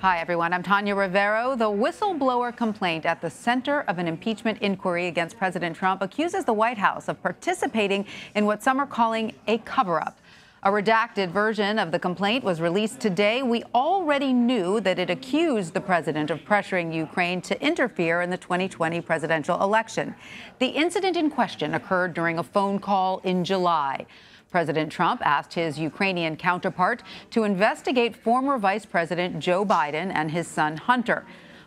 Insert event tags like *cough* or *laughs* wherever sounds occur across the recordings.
Hi, everyone. I'm Tanya Rivero. The whistleblower complaint at the center of an impeachment inquiry against President Trump accuses the White House of participating in what some are calling a cover up. A redacted version of the complaint was released today. We already knew that it accused the president of pressuring Ukraine to interfere in the 2020 presidential election. The incident in question occurred during a phone call in July. President Trump asked his Ukrainian counterpart to investigate former Vice President Joe Biden and his son Hunter.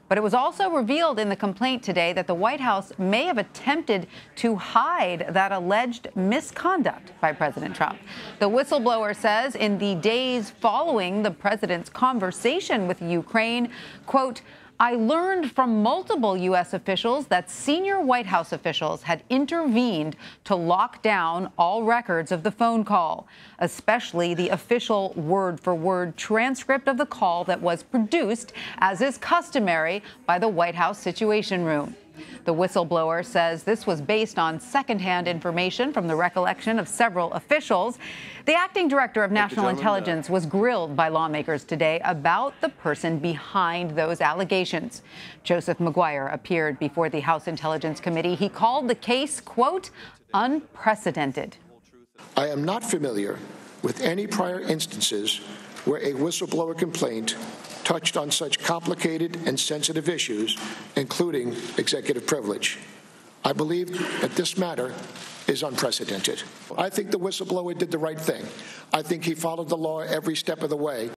But it was also revealed in the complaint today that the White House may have attempted to hide that alleged misconduct by President Trump. The whistleblower says in the days following the president's conversation with Ukraine, quote, I learned from multiple U.S. officials that senior White House officials had intervened to lock down all records of the phone call, especially the official word for word transcript of the call that was produced, as is customary, by the White House Situation Room. The whistleblower says this was based on secondhand information from the recollection of several officials. The acting director of national uh, intelligence was grilled by lawmakers today about the person behind those allegations. Joseph Maguire appeared before the House Intelligence Committee. He called the case, quote, unprecedented. I am not familiar with any prior instances where a whistleblower complaint touched on such complicated and sensitive issues, including executive privilege. I believe that this matter is unprecedented. I think the whistleblower did the right thing. I think he followed the law every step of the way.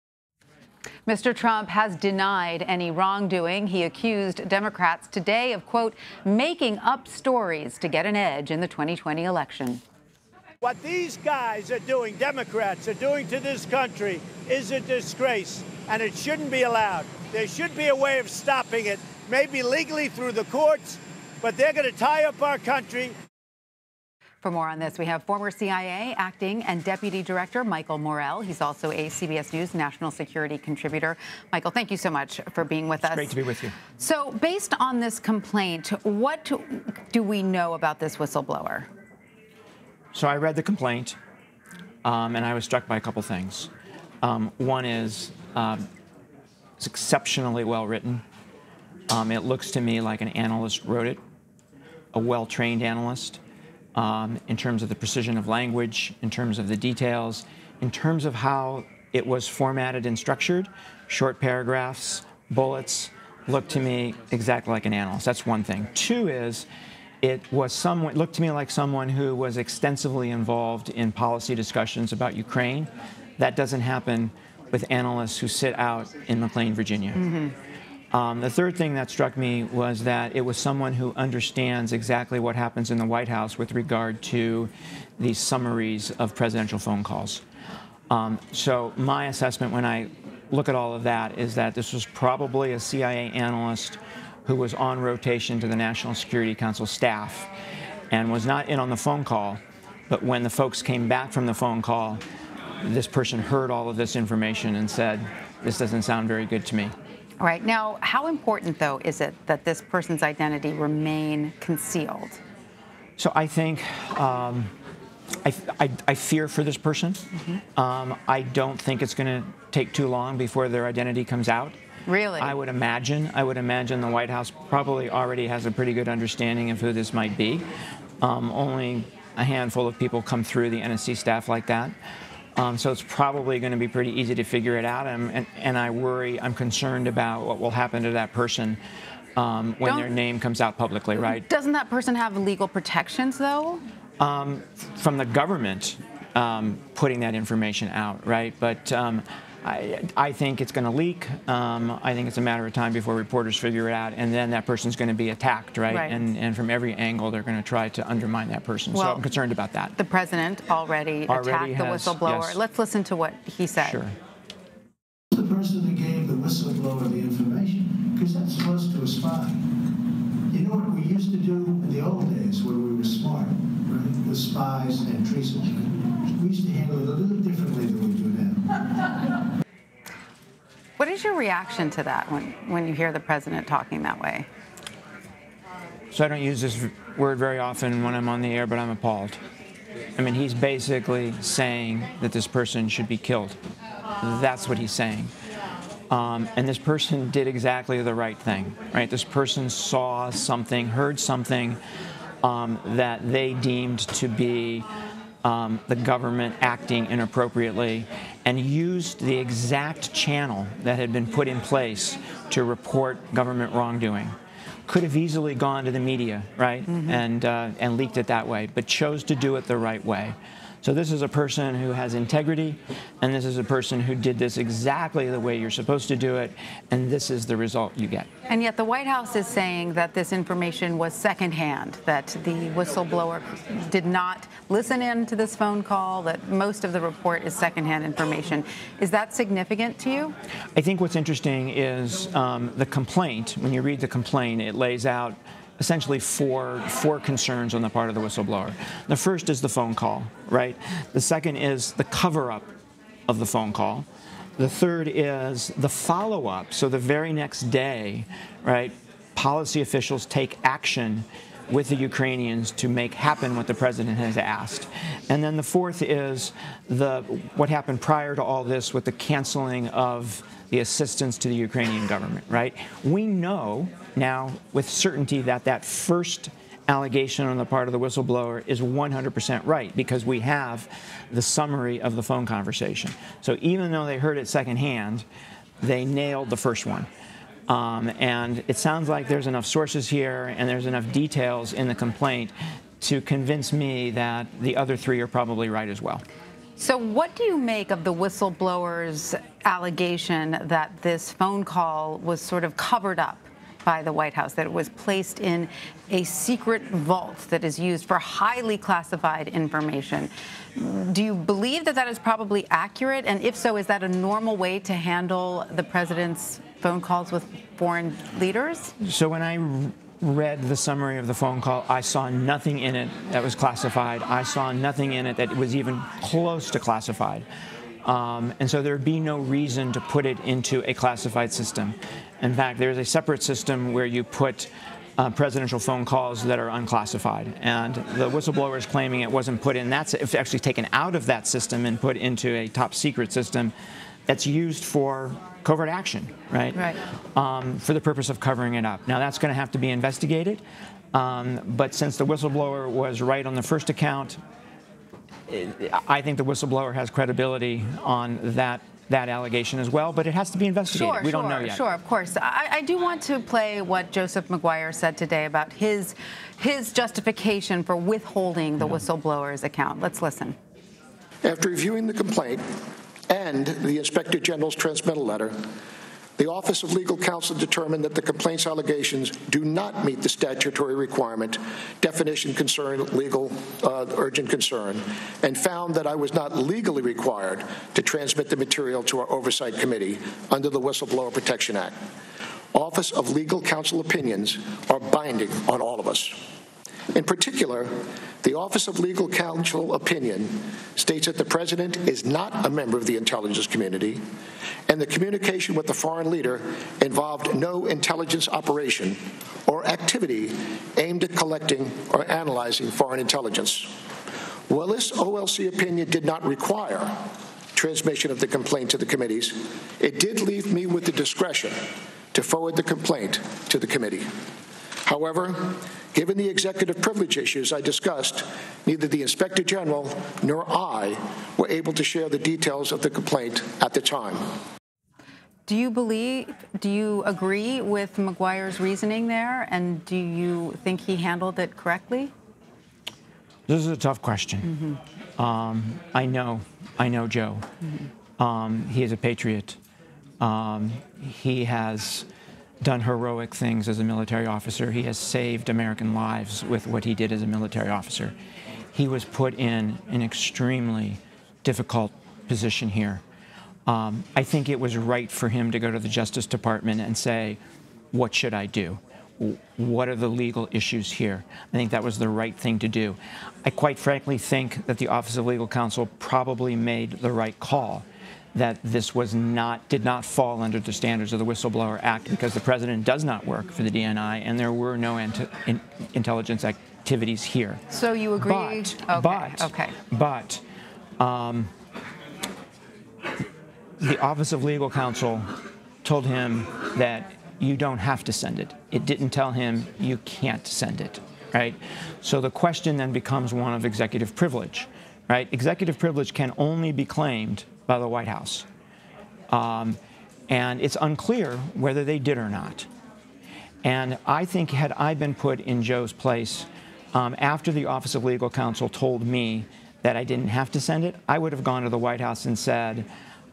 Mr. Trump has denied any wrongdoing. He accused Democrats today of, quote, making up stories to get an edge in the 2020 election. What these guys are doing, Democrats are doing to this country, is a disgrace, and it shouldn't be allowed. There should be a way of stopping it, maybe legally through the courts, but they're going to tie up our country. For more on this, we have former CIA acting and deputy director Michael Morell. He's also a CBS News national security contributor. Michael, thank you so much for being with it's us. Great to be with you. So, based on this complaint, what do we know about this whistleblower? So I read the complaint, um, and I was struck by a couple things. Um, one is um, it's exceptionally well written. Um, it looks to me like an analyst wrote it, a well-trained analyst, um, in terms of the precision of language, in terms of the details, in terms of how it was formatted and structured, short paragraphs, bullets, look to me exactly like an analyst. That's one thing. Two is it was someone looked to me like someone who was extensively involved in policy discussions about Ukraine. That doesn't happen with analysts who sit out in McLean, Virginia. Mm-hmm. Um, the third thing that struck me was that it was someone who understands exactly what happens in the White House with regard to these summaries of presidential phone calls. Um, so my assessment when I look at all of that is that this was probably a CIA analyst who was on rotation to the National Security Council staff and was not in on the phone call. But when the folks came back from the phone call, this person heard all of this information and said, This doesn't sound very good to me. All right. Now, how important, though, is it that this person's identity remain concealed? So I think. Um, I, I, I, fear for this person. Mm-hmm. Um, I don't think it's going to take too long before their identity comes out. Really? I would imagine. I would imagine the White House probably already has a pretty good understanding of who this might be. Um, only a handful of people come through the NSC staff like that. Um, so it's probably going to be pretty easy to figure it out. And, and, and, I worry, I'm concerned about what will happen to that person um, when Don't, their name comes out publicly, right? Doesn't that person have legal protections, though? Um, from the government um, putting that information out, right? But um, I, I think it's going to leak. Um, I think it's a matter of time before reporters figure it out, and then that person's going to be attacked, right? right? And, and from every angle, they're going to try to undermine that person. Well, so I'm concerned about that. The president already, already attacked has, the whistleblower. Yes. Let's listen to what he said. Sure. The person who gave the whistleblower the information, because that's close to a spy. You know what we used to do in the old days when we were smart, right? With spies and treason. We used to handle it a little differently than we do now. What is your reaction to that when, when you hear the president talking that way? So I don't use this word very often when I'm on the air, but I'm appalled. I mean, he's basically saying that this person should be killed. That's what he's saying. Um, and this person did exactly the right thing, right? This person saw something, heard something um, that they deemed to be um, the government acting inappropriately and used the exact channel that had been put in place to report government wrongdoing. Could have easily gone to the media, right, mm-hmm. and uh, and leaked it that way, but chose to do it the right way. So this is a person who has integrity, and this is a person who did this exactly the way you're supposed to do it, and this is the result you get. And yet the White House is saying that this information was secondhand, that the whistleblower did not listen in to this phone call, that most of the report is secondhand information. Is that significant to you? I think what's interesting is um, the complaint. When you read the complaint, it lays out essentially four four concerns on the part of the whistleblower. The first is the phone call, right? The second is the cover up of the phone call. The third is the follow up. So the very next day, right, policy officials take action with the Ukrainians to make happen what the president has asked. And then the fourth is the what happened prior to all this with the canceling of the assistance to the Ukrainian government, right? We know now with certainty that that first allegation on the part of the whistleblower is 100% right because we have the summary of the phone conversation. So even though they heard it secondhand, they nailed the first one. Um, and it sounds like there's enough sources here and there's enough details in the complaint to convince me that the other three are probably right as well. So, what do you make of the whistleblower's allegation that this phone call was sort of covered up by the White House, that it was placed in a secret vault that is used for highly classified information? Do you believe that that is probably accurate? And if so, is that a normal way to handle the president's phone calls with foreign leaders? So, when I read the summary of the phone call, I saw nothing in it that was classified. I saw nothing in it that was even close to classified. Um, and so there'd be no reason to put it into a classified system. In fact, there's a separate system where you put uh, presidential phone calls that are unclassified. And the whistleblower is claiming it wasn't put in. That's actually taken out of that system and put into a top secret system that's used for covert action, right? Right. Um, for the purpose of covering it up. Now that's going to have to be investigated. Um, but since the whistleblower was right on the first account, I think the whistleblower has credibility on that that allegation as well, but it has to be investigated. Sure, we sure, don't know yet. Sure, of course. I, I, do want to play what Joseph Maguire said today about his his justification for withholding the whistleblower's account. Let's listen. After reviewing the complaint, and the Inspector General's transmittal letter, the Office of Legal Counsel determined that the complaint's allegations do not meet the statutory requirement, definition concern, legal uh, urgent concern, and found that I was not legally required to transmit the material to our Oversight Committee under the Whistleblower Protection Act. Office of Legal Counsel opinions are binding on all of us. In particular, the Office of Legal Counsel opinion states that the President is not a member of the intelligence community, and the communication with the foreign leader involved no intelligence operation or activity aimed at collecting or analyzing foreign intelligence. While this OLC opinion did not require transmission of the complaint to the committees, it did leave me with the discretion to forward the complaint to the committee. However, given the executive privilege issues I discussed, neither the Inspector General nor I were able to share the details of the complaint at the time. Do you believe, do you agree with Maguire's reasoning there? And do you think he handled it correctly? This is a tough question. Mm-hmm. Um, I know, I know Joe. Mm-hmm. Um, he is a patriot. Um, he has done heroic things as a military officer. He has saved American lives with what he did as a military officer. He was put in an extremely difficult position here. Um, I think it was right for him to go to the Justice Department and say, What should I do? What are the legal issues here? I think that was the right thing to do. I quite frankly think that the Office of Legal Counsel probably made the right call that this was not did not fall under the standards of the Whistleblower Act because the president does not work for the DNI and there were no in, intelligence activities here. So you agree? But, okay. but, okay. but um, the Office of Legal Counsel told him that you don't have to send it. It didn't tell him you can't send it, right? So the question then becomes one of executive privilege, right? Executive privilege can only be claimed by the White House. Um, and it's unclear whether they did or not. And I think, had I been put in Joe's place um, after the Office of Legal Counsel told me that I didn't have to send it, I would have gone to the White House and said,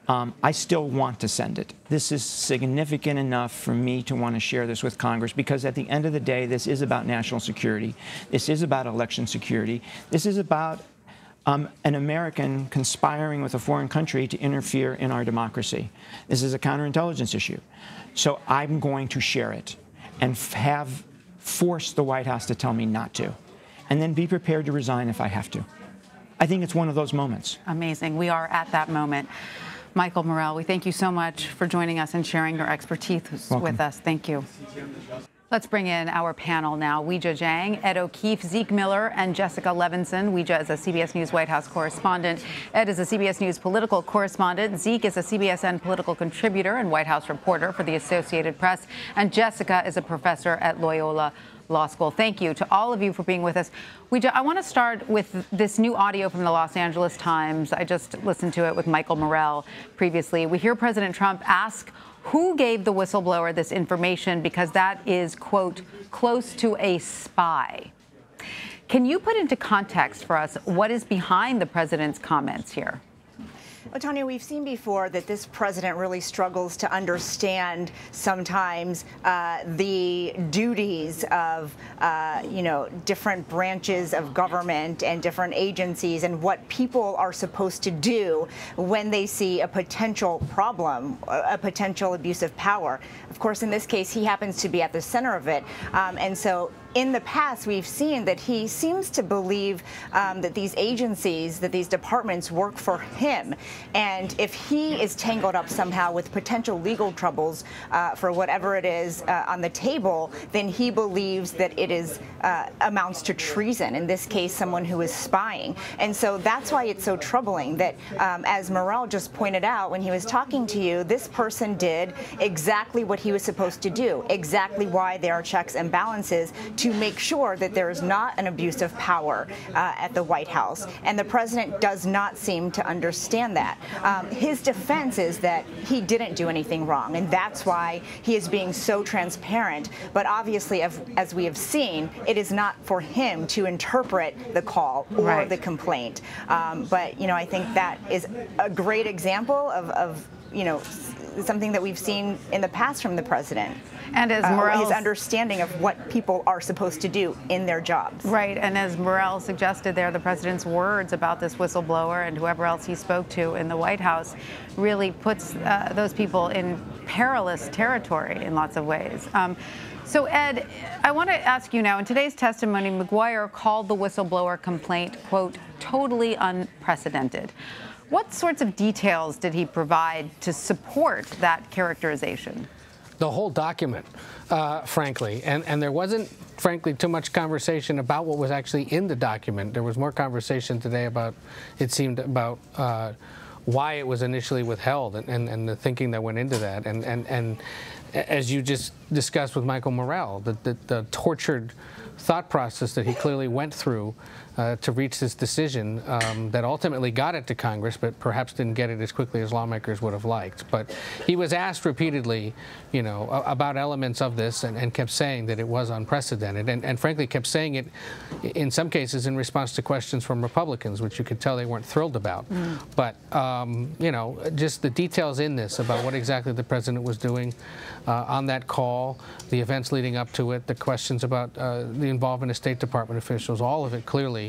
um, I still want to send it. This is significant enough for me to want to share this with Congress because at the end of the day, this is about national security. This is about election security. This is about um, an American conspiring with a foreign country to interfere in our democracy. This is a counterintelligence issue. So I'm going to share it and have forced the White House to tell me not to, and then be prepared to resign if I have to. I think it's one of those moments. Amazing. We are at that moment. Michael Morell, we thank you so much for joining us and sharing your expertise Welcome. with us. Thank you. Let's bring in our panel now. Weijia Jiang, Ed O'Keefe, Zeke Miller, and Jessica Levinson. Weijia is a CBS News White House correspondent. Ed is a CBS News political correspondent. Zeke is a CBSN political contributor and White House reporter for the Associated Press. And Jessica is a professor at Loyola Law School. Thank you to all of you for being with us. We I want to start with this new audio from the Los Angeles Times. I just listened to it with Michael Morell previously. We hear President Trump ask who gave the whistleblower this information because that is, quote, close to a spy. Can you put into context for us what is behind the president's comments here? Well, Tanya, we've seen before that this president really struggles to understand sometimes uh, the duties of, uh, you know, different branches of government and different agencies and what people are supposed to do when they see a potential problem, a potential abuse of power. Of course, in this case, he happens to be at the center of it. Um, and so in the past, we've seen that he seems to believe um, that these agencies, that these departments work for him. And if he is tangled up somehow with potential legal troubles uh, for whatever it is uh, on the table, then he believes that it is uh, amounts to treason. In this case, someone who is spying. And so that's why it's so troubling that, um, as Morell just pointed out when he was talking to you, this person did exactly what he was supposed to do, exactly why there are checks and balances to make sure that there is not an abuse of power uh, at the White House. And the president does not seem to understand that. Um, his defense is that he didn't do anything wrong, and that's why he is being so transparent. But obviously, as, as we have seen, it is not for him to interpret the call or right. the complaint. Um, but, you know, I think that is a great example of, of you know, something that we've seen in the past from the president. And as uh, his understanding of what people are supposed to do in their jobs. Right, and as Morell suggested there, the president's words about this whistleblower and whoever else he spoke to in the White House really puts uh, those people in perilous territory in lots of ways. Um, so, Ed, I want to ask you now in today's testimony, Maguire called the whistleblower complaint, quote, totally unprecedented. What sorts of details did he provide to support that characterization? The whole document, uh, frankly. And, and there wasn't, frankly, too much conversation about what was actually in the document. There was more conversation today about, it seemed, about. Uh, why it was initially withheld and, and, and, the thinking that went into that. And, and, and as you just discussed with Michael Morell, the, the, the tortured thought process that he clearly went through uh, to reach this decision um, that ultimately got it to Congress, but perhaps didn't get it as quickly as lawmakers would have liked. But he was asked repeatedly, you know, about elements of this and, and kept saying that it was unprecedented and, and, frankly kept saying it in some cases in response to questions from Republicans, which you could tell they weren't thrilled about. Mm. But, um, you know, just the details in this about what exactly the president was doing uh, on that call, the events leading up to it, the questions about uh, the involvement of State Department officials, all of it clearly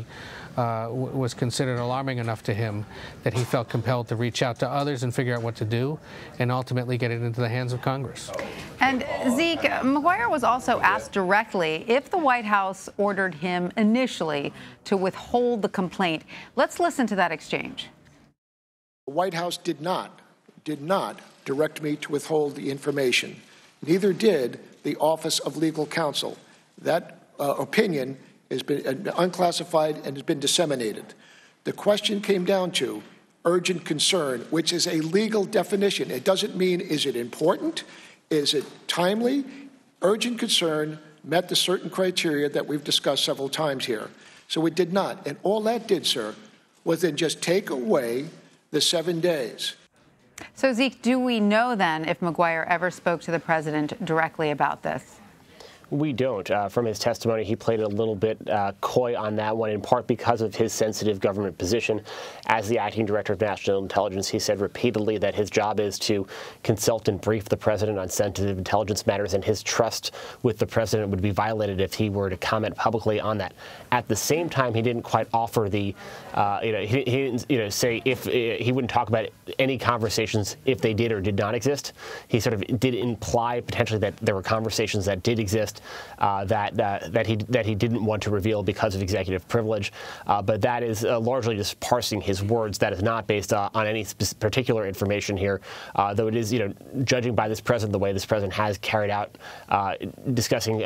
uh, was considered alarming enough to him that he felt compelled to reach out to others and figure out what to do and ultimately get it into the hands of Congress. And Zeke, Maguire was also asked directly if the White House ordered him initially to withhold the complaint. Let's listen to that exchange. The White House did not, did not direct me to withhold the information. Neither did the Office of Legal Counsel. That uh, opinion has been uh, unclassified and has been disseminated. The question came down to urgent concern, which is a legal definition. It doesn't mean is it important, is it timely? Urgent concern met the certain criteria that we've discussed several times here. So it did not. And all that did, sir, was then just take away the seven days. So, Zeke, do we know then if Maguire ever spoke to the president directly about this? We don't. Uh, from his testimony, he played a little bit uh, coy on that one, in part because of his sensitive government position. As the acting director of national intelligence, he said repeatedly that his job is to consult and brief the president on sensitive intelligence matters, and his trust with the president would be violated if he were to comment publicly on that. At the same time, he didn't quite offer the, uh, you know, he, he, didn't, you know, say if uh, he wouldn't talk about any conversations if they did or did not exist. He sort of did imply potentially that there were conversations that did exist uh, that uh, that he that he didn't want to reveal because of executive privilege. Uh, but that is uh, largely just parsing his words. That is not based on any particular information here. Though it is, you know, judging by this president, the way this president has carried out discussing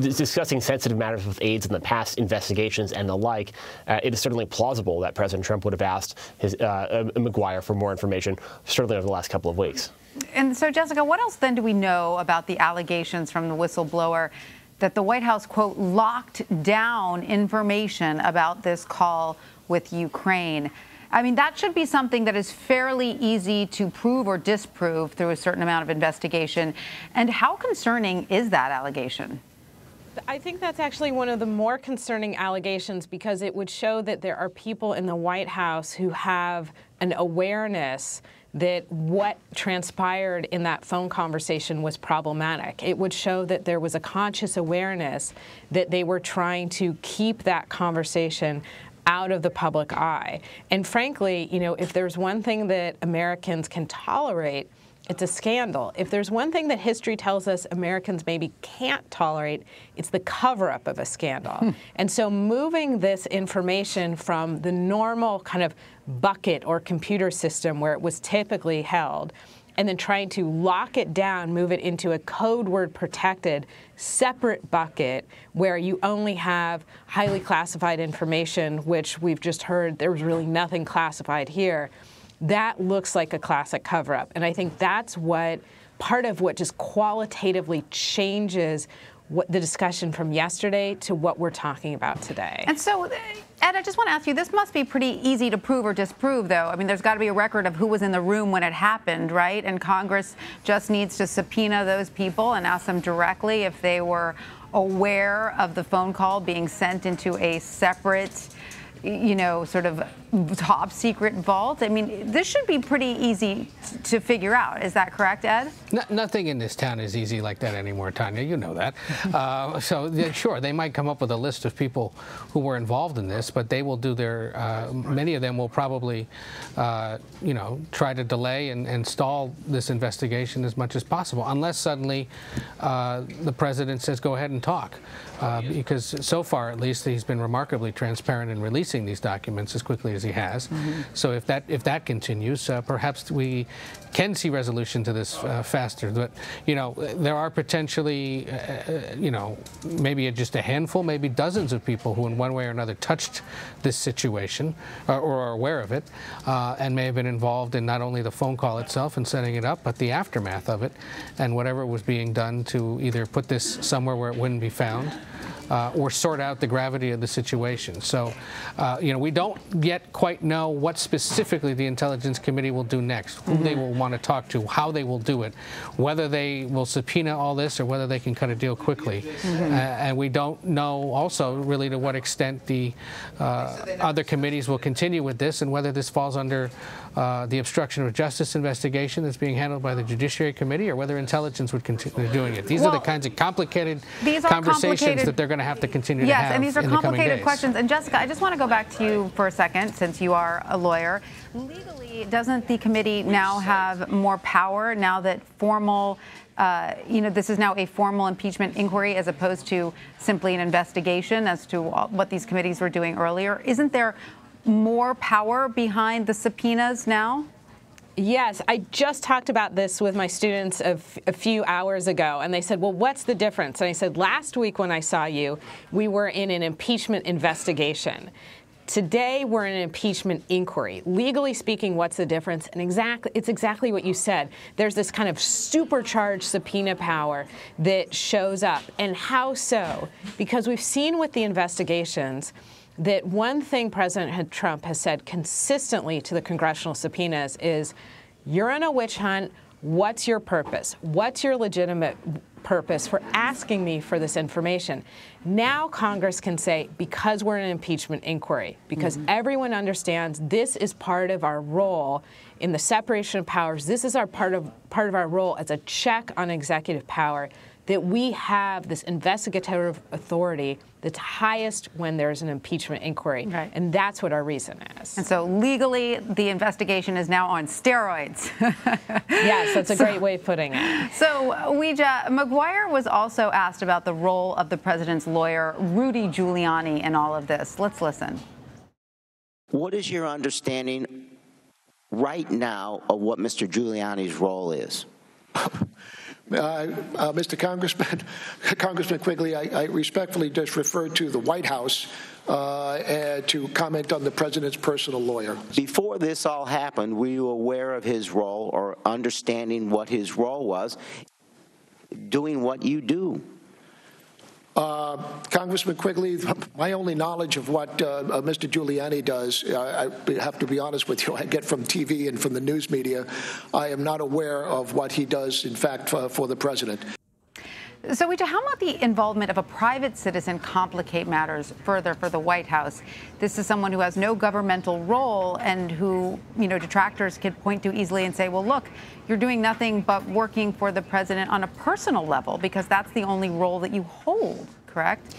discussing sensitive matters with aides in the past, investigations and the like, it is certainly plausible that President Trump would have asked his Maguire for more information, certainly over the last couple of weeks. And so, Jessica, what else then do we know about the allegations from the whistleblower that the White House, quote, locked down information about this call with Ukraine? I mean, that should be something that is fairly easy to prove or disprove through a certain amount of investigation. And how concerning is that allegation? I think that's actually one of the more concerning allegations because it would show that there are people in the White House who have an awareness that what transpired in that phone conversation was problematic. It would show that there was a conscious awareness that they were trying to keep that conversation out of the public eye. And frankly, you know, if there's one thing that Americans can tolerate, it's a scandal. If there's one thing that history tells us Americans maybe can't tolerate, it's the cover up of a scandal. Hmm. And so moving this information from the normal kind of bucket or computer system where it was typically held, and then trying to lock it down, move it into a code word protected separate bucket where you only have highly classified information, which we've just heard there was really nothing classified here that looks like a classic cover up. And I think that's what part of what just qualitatively changes what the discussion from yesterday to what we're talking about today. And so, Ed, I just want to ask you this must be pretty easy to prove or disprove, though. I mean, there's got to be a record of who was in the room when it happened, right? And Congress just needs to subpoena those people and ask them directly if they were aware of the phone call being sent into a separate you know, sort of top secret vault? I mean, this should be pretty easy to figure out. Is that correct, Ed? No, nothing in this town is easy like that anymore, Tanya. You know that. *laughs* uh, so, yeah, sure, they might come up with a list of people who were involved in this, but they will do their, uh, many of them will probably, uh, you know, try to delay and, and, stall this investigation as much as possible, unless suddenly uh, the president says, go ahead and talk. Uh, because so far, at least, he's been remarkably transparent in releasing these documents as quickly as he has. Mm -hmm. So if that if that continues, uh, perhaps we can see resolution to this uh, faster. But you know, there are potentially, uh, uh, you know, maybe just a handful, maybe dozens of people who, in one way or another, touched this situation or, or are aware of it, and may have been involved in not only the phone call itself and setting it up, but the aftermath of it, and whatever was being done to either put this somewhere where it wouldn't be found uh, or sort out the gravity of the situation. So, uh, you know, we don't yet quite know what specifically the Intelligence Committee will do next, who mm -hmm. they will want to talk to, how they will do it, whether they will subpoena all this or whether they can cut a deal quickly. Mm -hmm. uh, and we don't know also really to what extent the uh, other committees will continue with this and whether this falls under uh, the obstruction of justice investigation that's being handled by the Judiciary Committee or whether intelligence would continue doing it. These well, are the kinds of complicated conversations complicated. that they're going to have to continue yes, to have. Yes, and these are complicated questions. And Jessica, I just want to go back to you for a second, since you are a lawyer. Legally, doesn't the committee now have more power now that formal uh, you know, this is now a formal impeachment inquiry as opposed to simply an investigation as to what these committees were doing earlier. Isn't there more power behind the subpoenas now? Yes, I just talked about this with my students a, few hours ago, and they said, Well, what's the difference? And I said, Last week when I saw you, we were in an impeachment investigation. Today, we're in an impeachment inquiry. Legally speaking, what's the difference? And exactly, it's exactly what you said. There's this kind of supercharged subpoena power that shows up. And how so? Because we've seen with the investigations that one thing President Trump has said consistently to the congressional subpoenas is you're in a witch hunt. What's your purpose? What's your legitimate purpose for asking me for this information. Now Congress can say, because we're in an impeachment inquiry, because mm-hmm. everyone understands this is part of our role in the separation of powers, this is our part of part of our role as a check on executive power that we have this investigative authority that's highest when there's an impeachment inquiry. Right. And that's what our reason is. And so legally, the investigation is now on steroids. *laughs* yes, that's a so, great way of putting it. So, Weijia, Maguire was also asked about the role of the president's lawyer, Rudy Giuliani, in all of this. Let's listen. What is your understanding right now of what Mr. Giuliani's role is? *laughs* Uh, uh, Mr. Congressman, *laughs* Congressman Quigley, I, I, respectfully just referred to the White House uh, to comment on the president's personal lawyer. Before this all happened, were you aware of his role or understanding what his role was doing what you do? Uh, Congressman Quigley, my only knowledge of what uh, uh, Mr. Giuliani does, I have to be honest with you, I get from TV and from the news media. I am not aware of what he does, in fact, for, for the president. So, Weijia, how might the involvement of a private citizen complicate matters further for the White House? This is someone who has no governmental role and who, you know, detractors could point to easily and say, well, look, you're doing nothing but working for the president on a personal level because that's the only role that you hold, correct?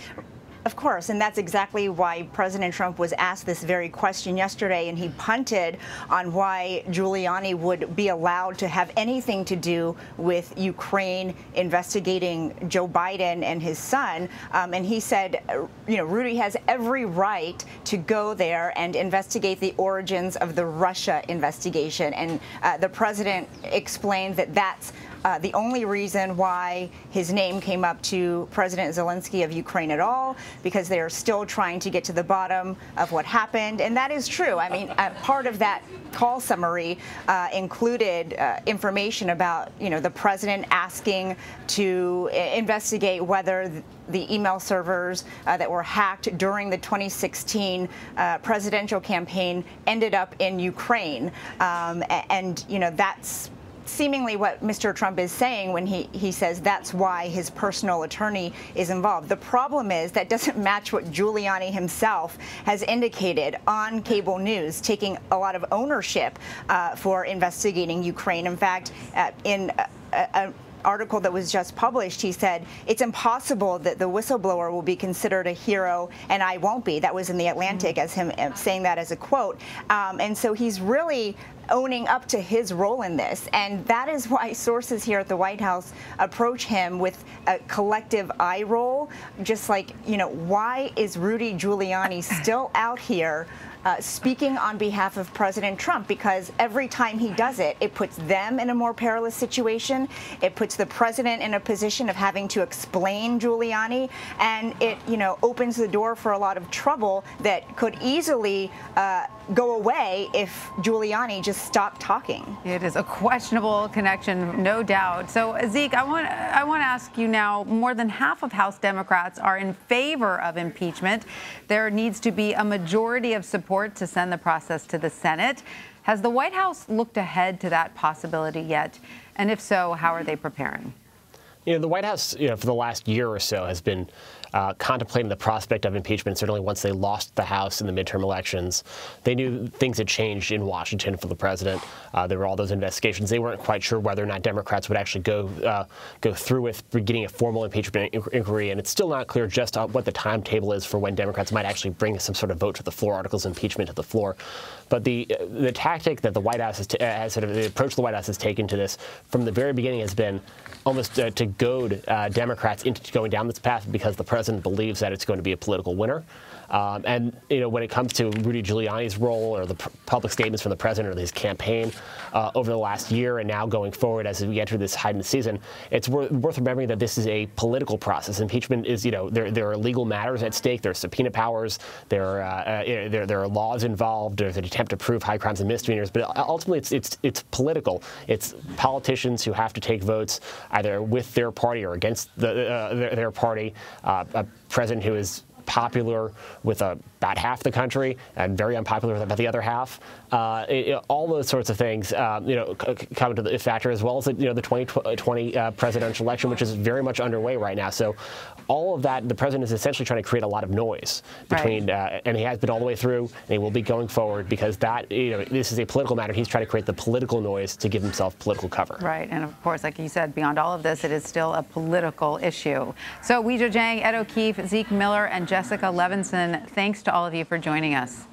Of course, and that's exactly why President Trump was asked this very question yesterday, and he punted on why Giuliani would be allowed to have anything to do with Ukraine investigating Joe Biden and his son. Um, and he said, you know, Rudy has every right to go there and investigate the origins of the Russia investigation. And uh, the president explained that that's uh, the only reason why his name came up to President Zelensky of Ukraine at all, because they are still trying to get to the bottom of what happened. And that is true. I mean, uh, part of that call summary uh, included uh, information about, you know, the president asking to investigate whether the email servers uh, that were hacked during the 2016 uh, presidential campaign ended up in Ukraine. Um, and, you know, that's seemingly what Mr. Trump is saying when he, he says that's why his personal attorney is involved. The problem is that doesn't match what Giuliani himself has indicated on cable news, taking a lot of ownership uh, for investigating Ukraine. In fact, uh, in a, a article that was just published, he said, it's impossible that the whistleblower will be considered a hero and I won't be. That was in The Atlantic mm-hmm. as him uh, saying that as a quote. Um, and so he's really owning up to his role in this. And that is why sources here at the White House approach him with a collective eye roll, just like, you know, why is Rudy Giuliani still out here uh, speaking on behalf of President Trump because every time he does it, it puts them in a more perilous situation. It puts the president in a position of having to explain Giuliani, and it, you know, opens the door for a lot of trouble that could easily uh, go away if Giuliani just stopped talking. It is a questionable connection, no doubt. So, Zeke, I want I want to ask you now. More than half of House Democrats are in favor of impeachment. There needs to be a majority of support to send the process to the Senate. Has the White House looked ahead to that possibility yet? And if so, how are they preparing? You know, the White House, you know, for the last year or so has been uh, contemplating the prospect of impeachment, certainly once they lost the House in the midterm elections. They knew things had changed in Washington for the president. Uh, there were all those investigations. They weren't quite sure whether or not Democrats would actually go uh, go through with getting a formal impeachment inquiry, and it's still not clear just uh, what the timetable is for when Democrats might actually bring some sort of vote to the floor, articles of impeachment to the floor. But the uh, the tactic that the White House has, t- has sort of the approach the White House has taken to this from the very beginning has been almost uh, to goad uh, Democrats into going down this path because the president believes that it's going to be a political winner. Um, and you know, when it comes to Rudy Giuliani's role or the public statements from the president or his campaign uh, over the last year and now going forward as we enter this heightened season, it's worth, worth remembering that this is a political process. Impeachment is, you know, there, there are legal matters at stake. There are subpoena powers. There are, uh, uh, there, there are laws involved. There's an attempt to prove high crimes and misdemeanors. But ultimately, it's, it's, it's political. It's politicians who have to take votes either with their party or against the, uh, their, their, party. Uh, a president who is popular with uh, about half the country and very unpopular with about the other half. Uh, it, all those sorts of things, um, you know, come into the factor as well as you know the 2020 uh, presidential election, which is very much underway right now. So all of that, the president is essentially trying to create a lot of noise between, right. uh, and he has been all the way through, and he will be going forward because that, you know, this is a political matter. He's trying to create the political noise to give himself political cover. Right, and of course, like you said, beyond all of this, it is still a political issue. So Weijia Jiang, Ed O'Keefe, Zeke Miller, and Jessica Levinson, thanks to all of you for joining us.